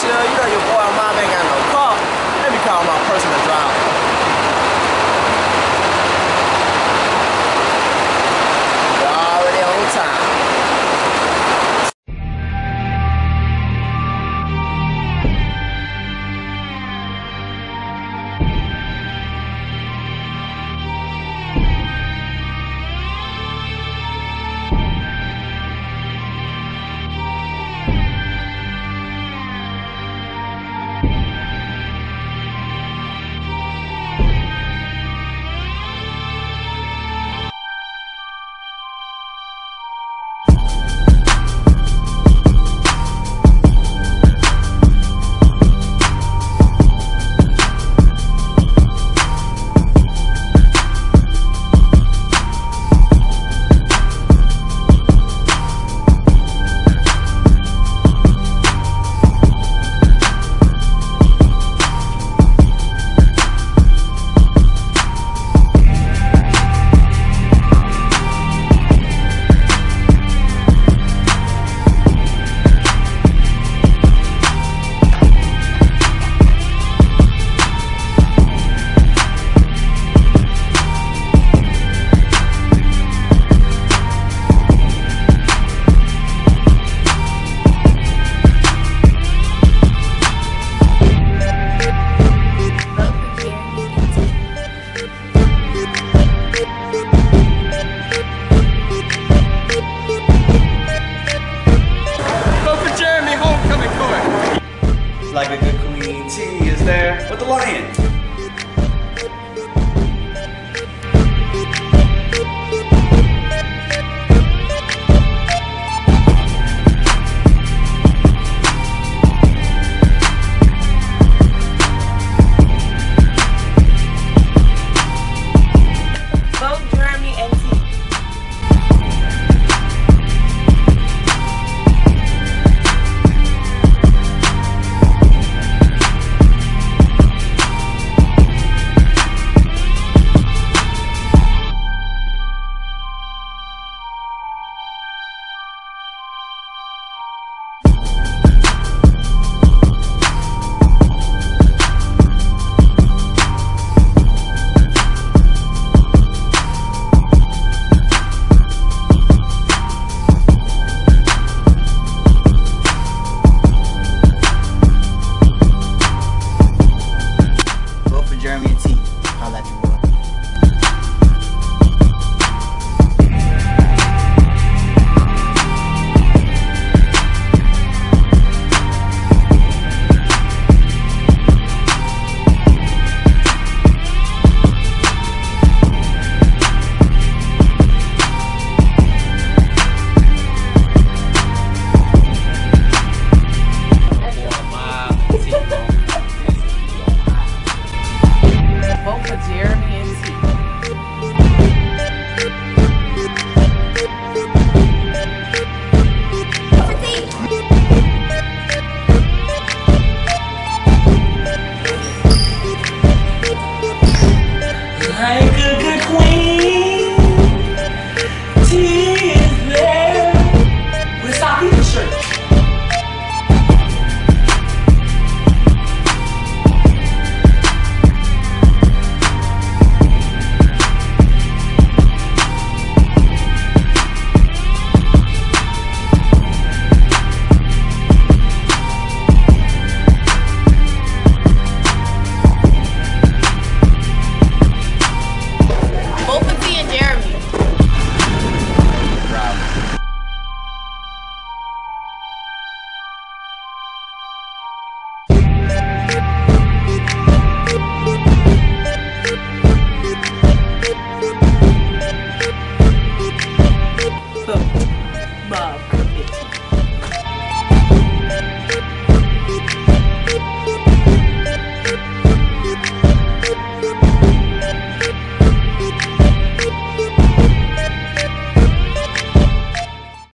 现在有点有保安吗？Like a good queen, T is there with the lion.